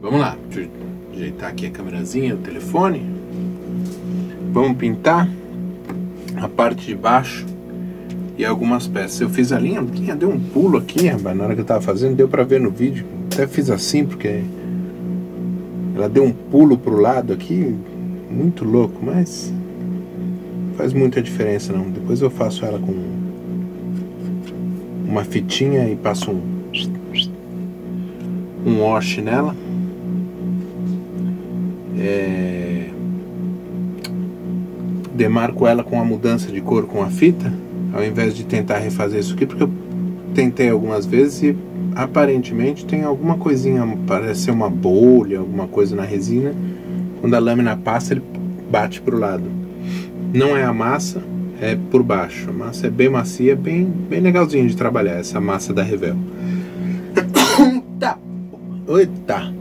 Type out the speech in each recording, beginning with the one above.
Vamos lá, deixa eu ajeitar aqui a câmerazinha, o telefone. Vamos pintar a parte de baixo e algumas peças. Eu fiz a linha, deu um pulo aqui, rapaz, na hora que eu tava fazendo, deu pra ver no vídeo. Até fiz assim, porque ela deu um pulo pro lado aqui, muito louco, mas faz muita diferença não. Depois eu faço ela com uma fitinha e passo um um wash nela. É... Demarco ela com a mudança de cor com a fita, ao invés de tentar refazer isso aqui, porque eu tentei algumas vezes e aparentemente tem alguma coisinha, parece ser uma bolha, alguma coisa na resina. Quando a lâmina passa, ele bate para o lado. Não é a massa, é por baixo. A massa é bem macia, bem, bem legalzinho de trabalhar, essa massa da Revel. tá. Eita.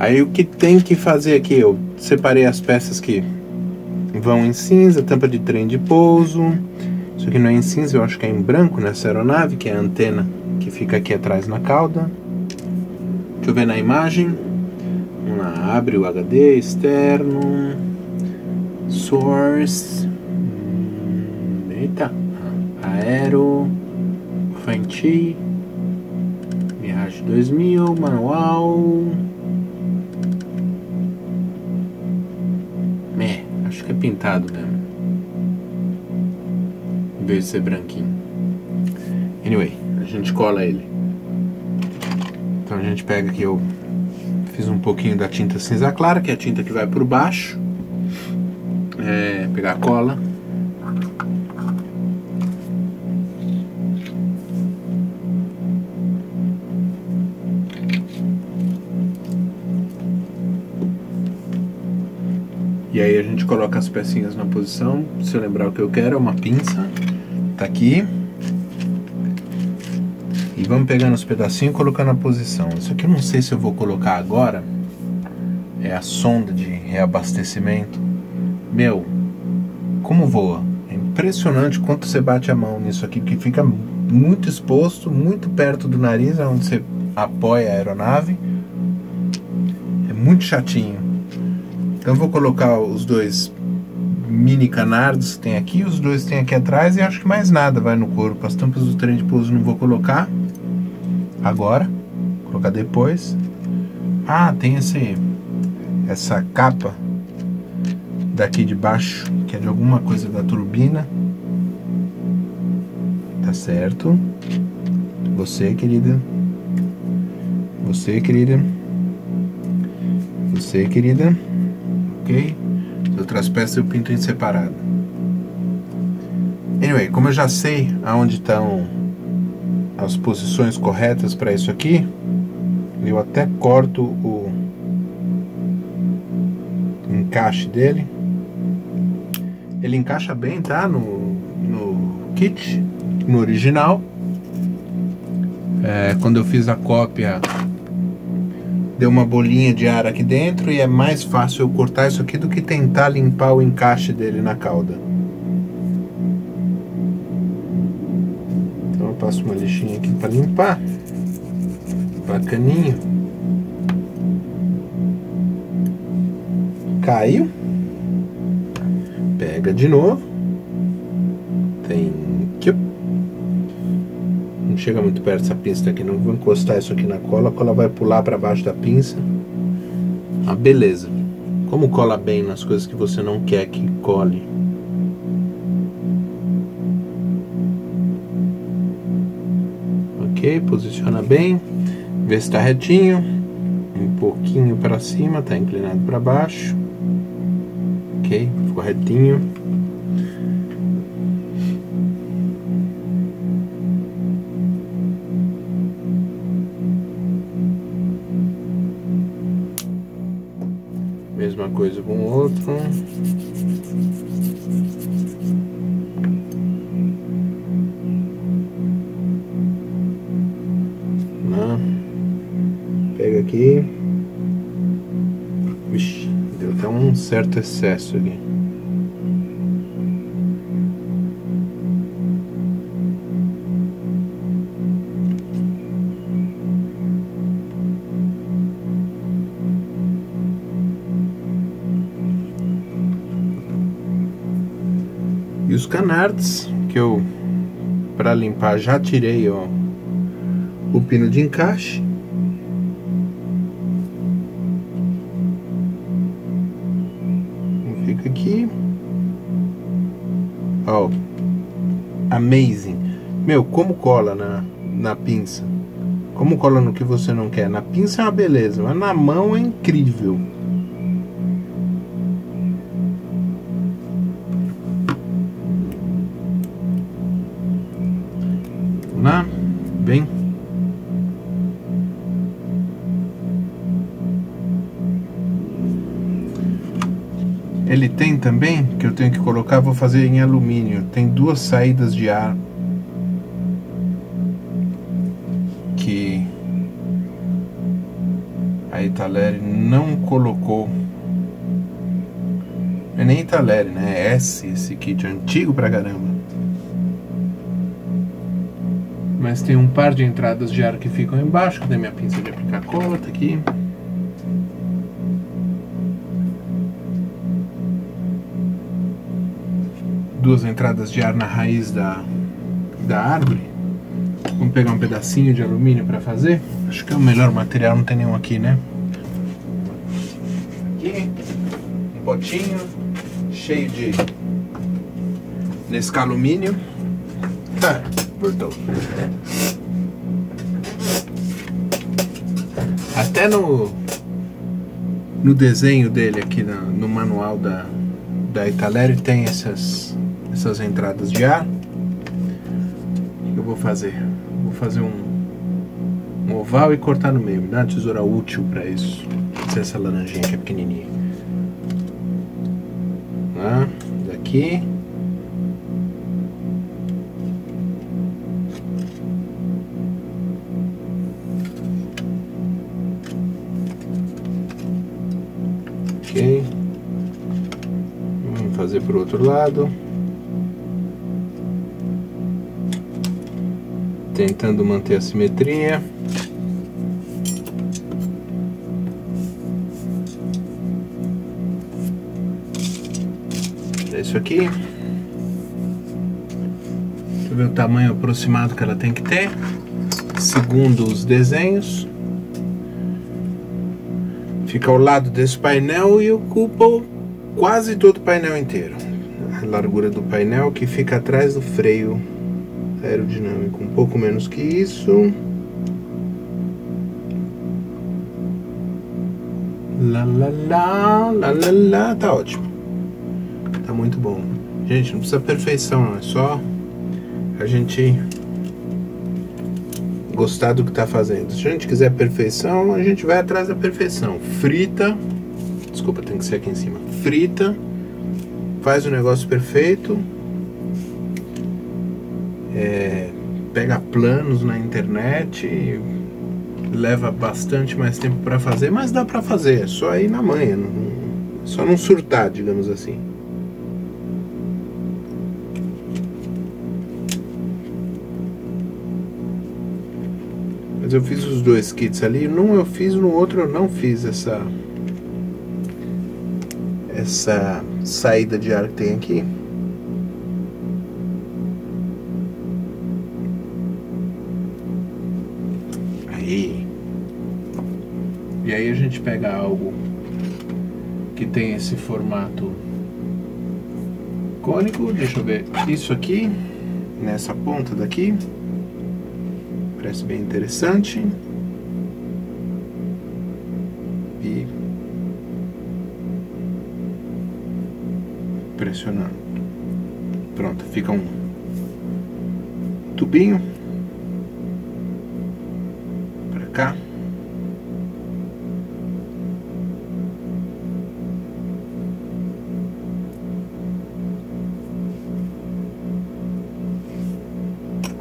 Aí o que tem que fazer aqui? Eu separei as peças que vão em cinza, tampa de trem de pouso. Isso aqui não é em cinza, eu acho que é em branco nessa aeronave, que é a antena que fica aqui atrás na cauda. Deixa eu ver na imagem. Vamos lá, abre o HD externo. Source. Hum, eita. Aero. Fanti. Mirage 2000, manual. Pintado mesmo. Em vez de ser branquinho. Anyway, a gente cola ele. Então a gente pega aqui, eu fiz um pouquinho da tinta cinza clara, que é a tinta que vai por baixo. É, pegar a cola. E aí a gente coloca as pecinhas na posição. Se eu lembrar o que eu quero, é uma pinça. Tá aqui. E vamos pegando os pedacinhos e colocando na posição. Isso aqui eu não sei se eu vou colocar agora. É a sonda de reabastecimento. Meu, como voa. É impressionante quanto você bate a mão nisso aqui, porque fica muito exposto, muito perto do nariz, onde você apoia a aeronave. É muito chatinho. Então vou colocar os dois mini canardos que tem aqui, os dois tem aqui atrás e acho que mais nada vai no corpo. As tampas do trem de pouso não vou colocar agora, vou colocar depois. Ah, tem esse essa capa daqui de baixo, que é de alguma coisa da turbina. Tá certo? Você, querida. Você, querida. Você, querida As outras peças eu pinto em separado. Anyway, como eu já sei aonde estão as posições corretas para isso aqui, eu até corto o encaixe dele. Ele encaixa bem, tá? No, no kit, no original. É, quando eu fiz a cópia deu uma bolinha de ar aqui dentro e é mais fácil eu cortar isso aqui do que tentar limpar o encaixe dele na cauda. Então eu passo uma lixinha aqui para limpar. Bacaninho. Caiu. Pega de novo. Tem chega muito perto dessa pinça aqui, não vou encostar isso aqui na cola, a cola vai pular para baixo da pinça. Ah, beleza. Como cola bem nas coisas que você não quer que cole? Ok, posiciona bem, vê se está retinho, um pouquinho para cima, está inclinado para baixo. Ok, ficou retinho. Mesma coisa com o outro. Pega aqui. Vixe, deu até um certo excesso aqui. Canards, que eu para limpar já tirei ó, o pino de encaixe. Fica aqui. Ó, amazing. Meu, como cola na, na pinça. Como cola no que você não quer. Na pinça é uma beleza, mas na mão é incrível. Bem. Ele tem também, que eu tenho que colocar, vou fazer em alumínio. Tem duas saídas de ar que a Italeri não colocou. É nem Italeri, né? É S esse kit, antigo pra caramba mas tem um par de entradas de ar que ficam embaixo, cadê minha pinça de aplicar cola? Tá aqui. Duas entradas de ar na raiz da, da árvore. Vamos pegar um pedacinho de alumínio para fazer. Acho que é o melhor material, não tem nenhum aqui, né? Aqui, um potinho cheio de nesse alumínio. Tá. Até no no desenho dele aqui no, no manual da da Italeri tem essas essas entradas de ar. O que eu vou fazer? Vou fazer um, um oval e cortar no meio. Me dá uma tesoura útil para isso. Essa laranjinha que é pequenininha. Tá? Daqui. Para o outro lado. Tentando manter a simetria. É isso aqui. Deixa eu ver o tamanho aproximado que ela tem que ter. Segundo os desenhos fica ao lado desse painel e ocupa quase todo o painel inteiro. Largura do painel que fica atrás do freio aerodinâmico, um pouco menos que isso. Lá, lá, lá, lá, lá, lá, tá ótimo. Tá muito bom. Gente, não precisa perfeição, não. É só a gente gostar do que está fazendo. Se a gente quiser perfeição, a gente vai atrás da perfeição. Frita, desculpa, tem que ser aqui em cima. Frita, faz o negócio perfeito. É, pega planos na internet, leva bastante mais tempo para fazer, mas dá para fazer, é só ir na manhã, não, só não surtar, digamos assim. Mas eu fiz os dois kits ali. Num eu fiz, no outro eu não fiz essa essa saída de ar que tem aqui. Aí. E aí a gente pega algo que tem esse formato cônico, deixa eu ver, isso aqui, nessa ponta daqui. Parece bem interessante. Pressionando. Pronto, fica um tubinho para cá.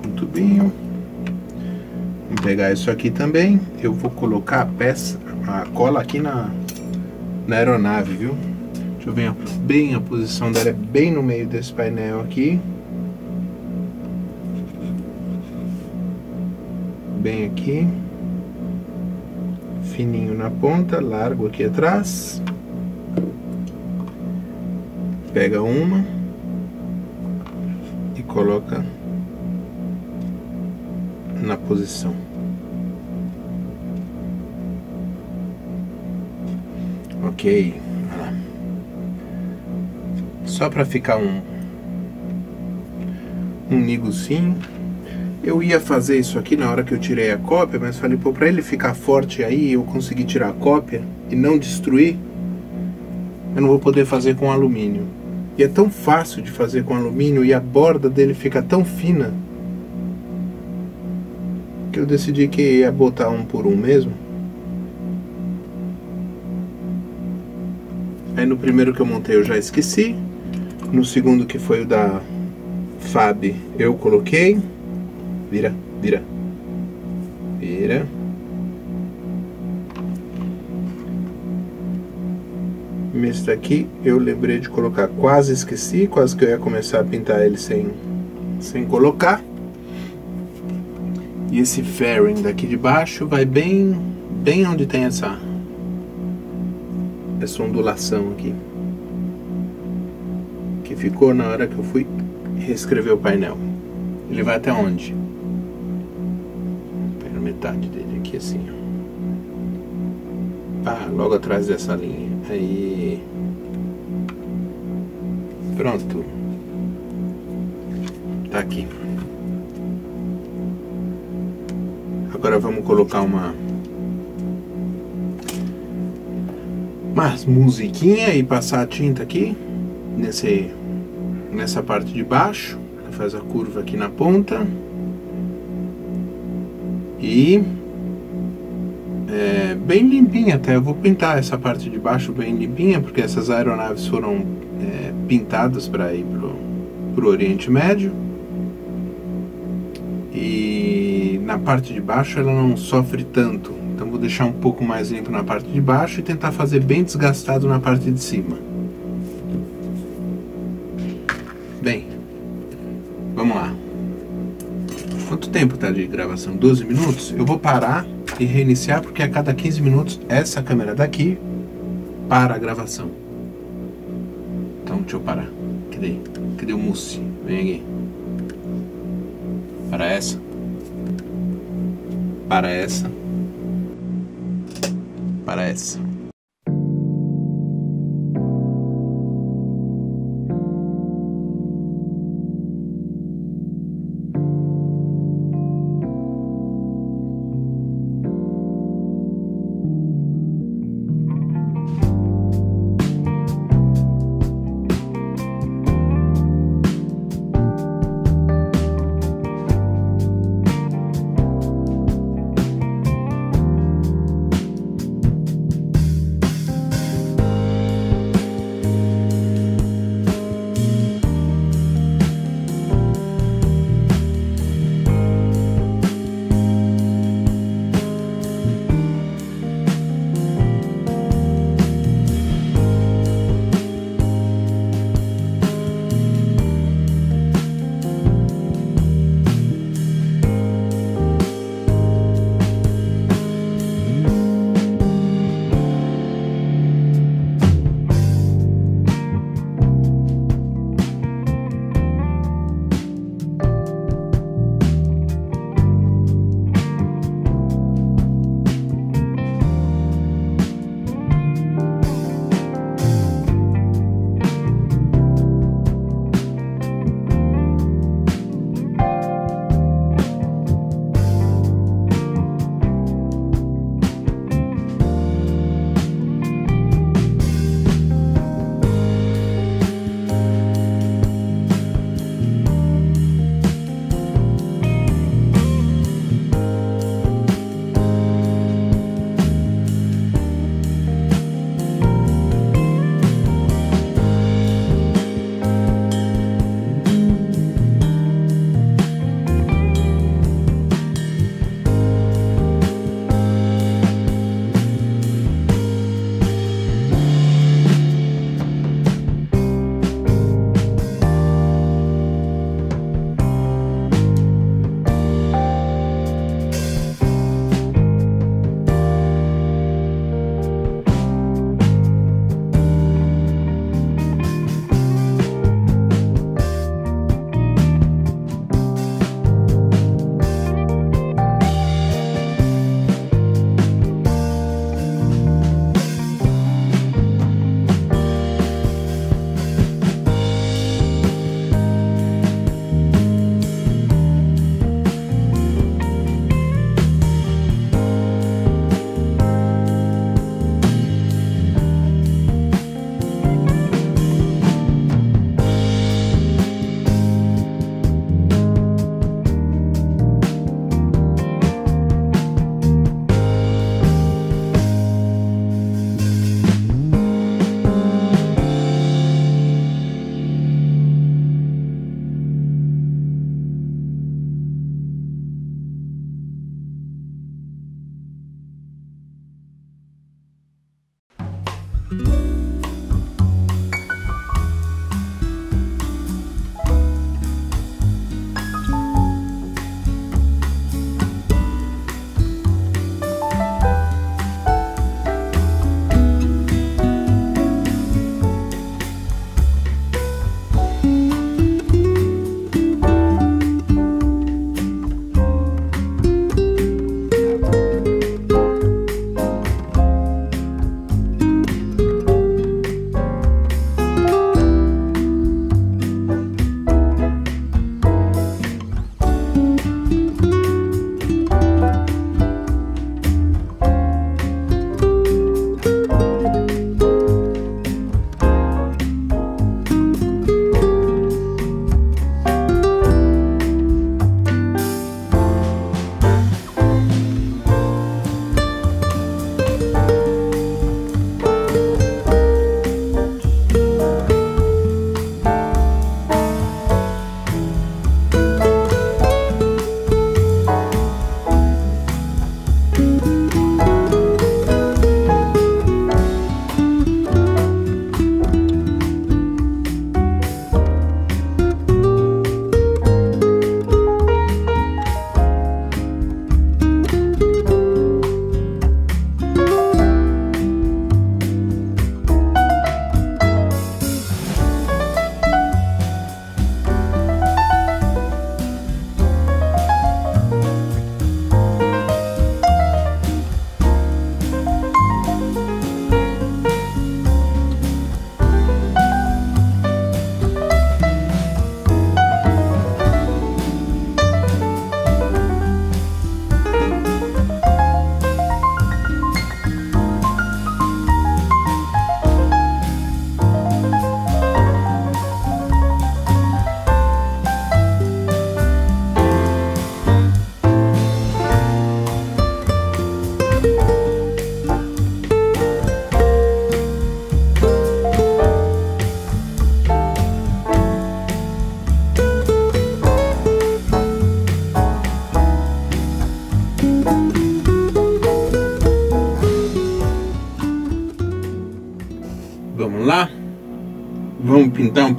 Um tubinho pegar isso aqui também. Eu vou colocar a peça, a cola aqui na, na aeronave, viu? Deixa eu ver bem a posição dela, é bem no meio desse painel aqui. Bem aqui. Fininho na ponta, largo aqui atrás. Pega uma. coloca na posição. Ok, só para ficar um um nigozinho. Eu ia fazer isso aqui na hora que eu tirei a cópia, mas falei, pô, para ele ficar forte aí, eu conseguir tirar a cópia e não destruir, eu não vou poder fazer com alumínio. E é tão fácil de fazer com alumínio e a borda dele fica tão fina que eu decidi que ia botar um por um mesmo. Aí no primeiro que eu montei eu já esqueci. No segundo que foi o da Fab eu coloquei. Vira, vira. Vira. Esse daqui eu lembrei de colocar, quase esqueci, quase que eu ia começar a pintar ele sem, sem colocar. E esse fairing daqui de baixo vai bem, bem onde tem essa, essa ondulação aqui. Ficou na hora que eu fui reescrever o painel. Ele vai até onde? Pega metade dele aqui assim. Ah, logo atrás dessa linha. Aí. Pronto. Tá aqui. Agora vamos colocar uma umas musiquinha e passar a tinta aqui nesse nessa parte de baixo, faz a curva aqui na ponta e é, bem limpinha até. Eu vou pintar essa parte de baixo bem limpinha porque essas aeronaves foram é, pintadas para ir pro, pro Oriente Médio e na parte de baixo ela não sofre tanto. Então vou deixar um pouco mais limpo na parte de baixo e tentar fazer bem desgastado na parte de cima. Tempo tá de gravação? 12 minutos? Eu vou parar e reiniciar porque a cada 15 minutos essa câmera daqui para a gravação. Então deixa eu parar. Cadê? Cadê o mousse? Vem aqui. Para essa. Para essa. Para essa.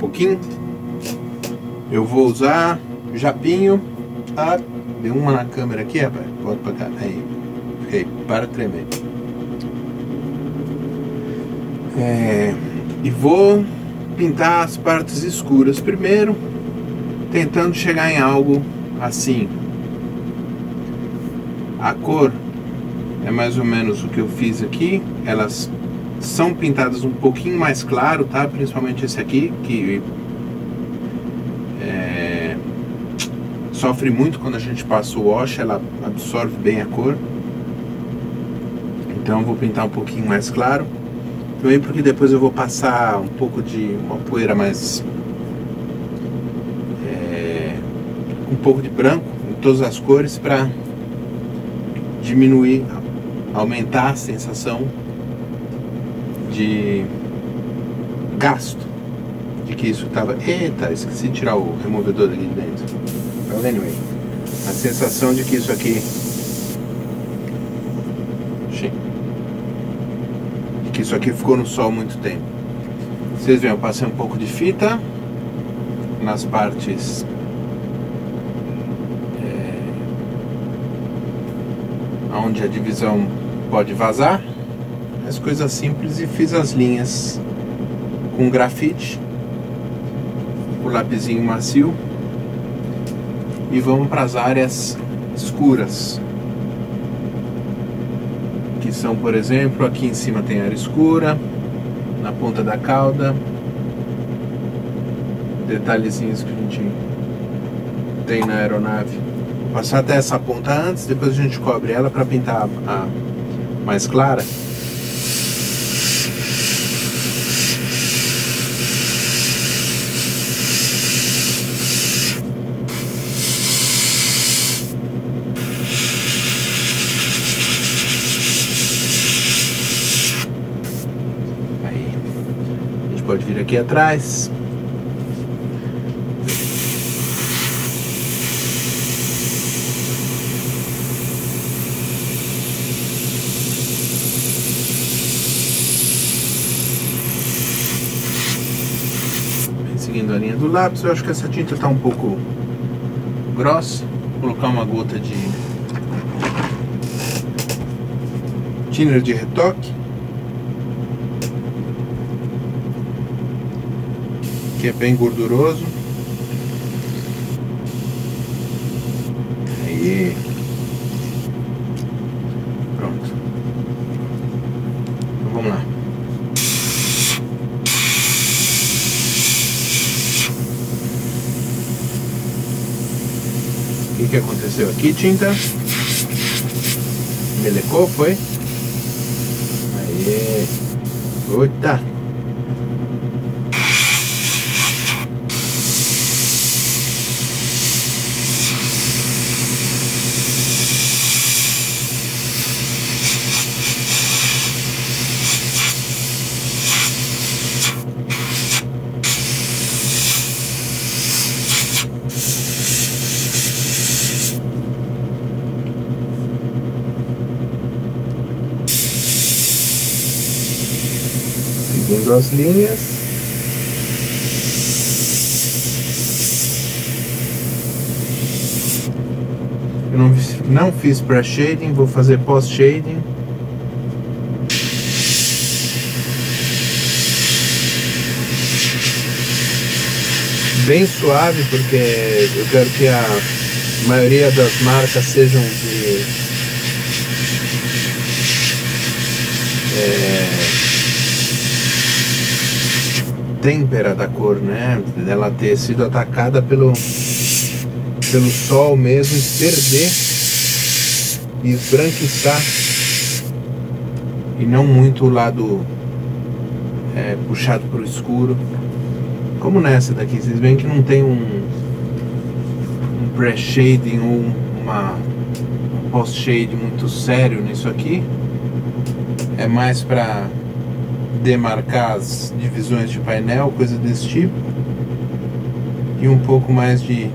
Pouquinho. Eu vou usar japinho. Ah, deu uma na câmera aqui, rapaz. Pode pra cá. Aí. Ei, para tremer. É, e vou pintar as partes escuras primeiro, tentando chegar em algo assim. A cor é mais ou menos o que eu fiz aqui. Elas são pintadas um pouquinho mais claro, tá? Principalmente esse aqui, que é, sofre muito quando a gente passa o wash, ela absorve bem a cor. Então vou pintar um pouquinho mais claro. Também porque depois eu vou passar um pouco de uma poeira mais... É, um pouco de branco em todas as cores para diminuir, aumentar a sensação de gasto de que isso estava. Eita, esqueci de tirar o removedor daqui de dentro. But anyway, a sensação de que isso aqui. De que isso aqui ficou no sol muito tempo. Vocês veem, eu passei um pouco de fita nas partes. É, onde a divisão pode vazar as coisas simples e fiz as linhas com grafite, o lapisinho macio e vamos para as áreas escuras que são por exemplo aqui em cima tem área escura na ponta da cauda detalhezinhos que a gente tem na aeronave. Passar até essa ponta antes depois a gente cobre ela para pintar a mais clara pode vir aqui atrás. Seguindo a linha do lápis, eu acho que essa tinta está um pouco grossa. Vou colocar uma gota de thinner de retoque. Que é bem gorduroso. Aí. Pronto. Então vamos lá. que, que aconteceu aqui, tinta? Melecou, foi? Aê! Oita! seguindo as linhas. Eu não, não fiz pré-shading, vou fazer pós-shading. Bem suave, porque eu quero que a maioria das marcas sejam de é, têmpera da cor, né? Dela ter sido atacada pelo, pelo sol mesmo e perder e esbranquiçar e não muito o lado é, puxado para o escuro. Como nessa daqui, vocês veem que não tem um, um pre-shading ou uma um post-shade muito sério nisso aqui. É mais para demarcar as divisões de painel, coisa desse tipo. E um pouco mais de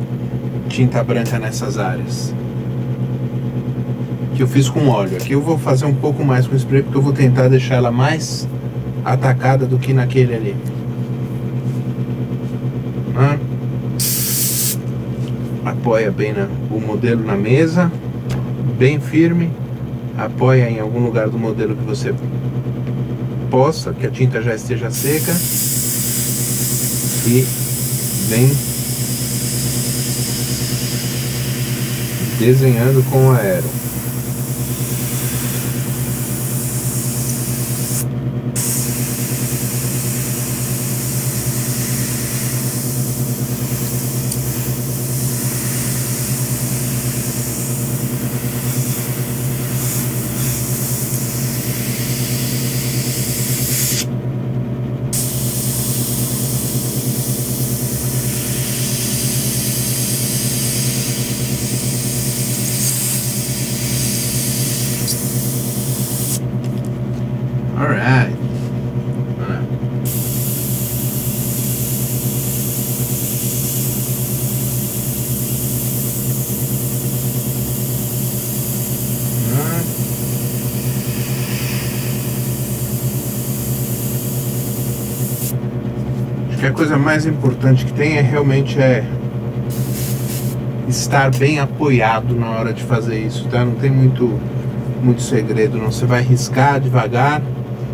tinta branca nessas áreas. Que eu fiz com óleo. Aqui eu vou fazer um pouco mais com spray porque eu vou tentar deixar ela mais atacada do que naquele ali. Apoia bem na, o modelo na mesa, bem firme. Apoia em algum lugar do modelo que você possa, que a tinta já esteja seca e vem desenhando com o aero. que a coisa mais importante que tem é realmente é estar bem apoiado na hora de fazer isso, tá? Não tem muito, muito segredo, não. Você vai riscar devagar.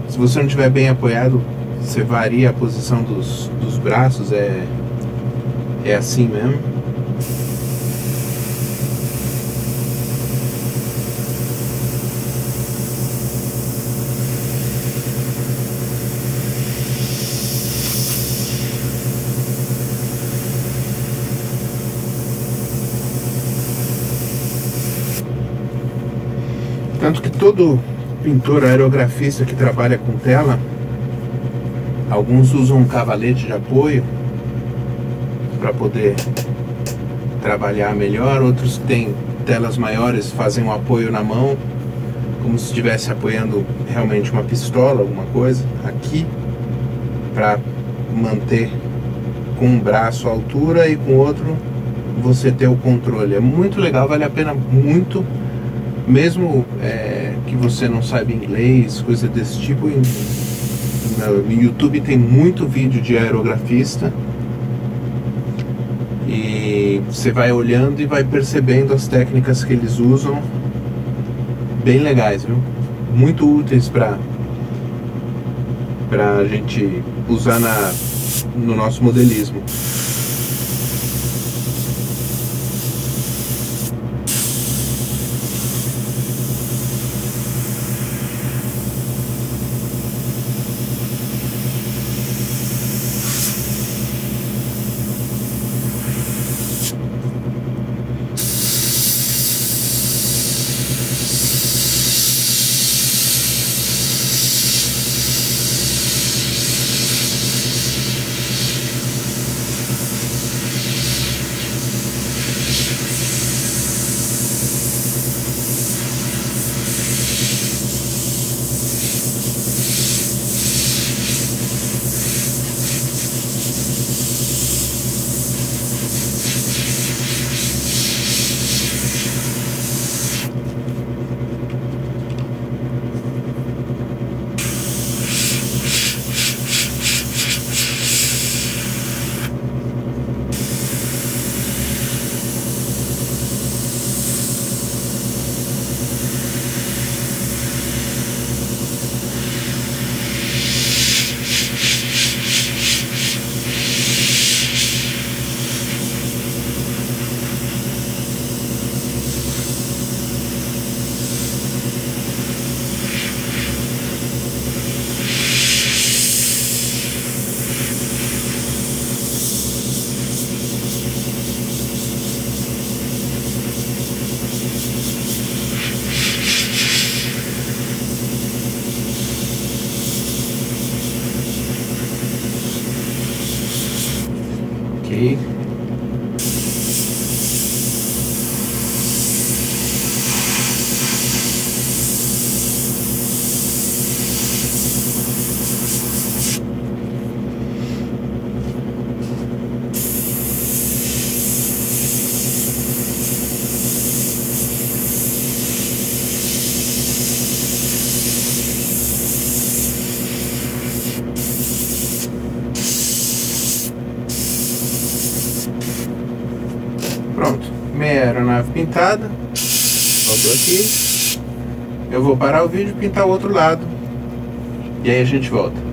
Se você não estiver bem apoiado, você varia a posição dos, dos braços, é, é assim mesmo. Tanto que todo pintor aerografista que trabalha com tela, alguns usam um cavalete de apoio para poder trabalhar melhor, outros têm telas maiores, fazem um apoio na mão, como se estivesse apoiando realmente uma pistola, alguma coisa, aqui, para manter com um braço a altura e com o outro você ter o controle. É muito legal, vale a pena muito mesmo é, que você não saiba inglês, coisa desse tipo, no YouTube tem muito vídeo de aerografista e você vai olhando e vai percebendo as técnicas que eles usam, bem legais, viu? Muito úteis para para a gente usar na, no nosso modelismo. Okay. Pintada. Faltou aqui. Eu vou parar o vídeo e pintar o outro lado. E aí a gente volta.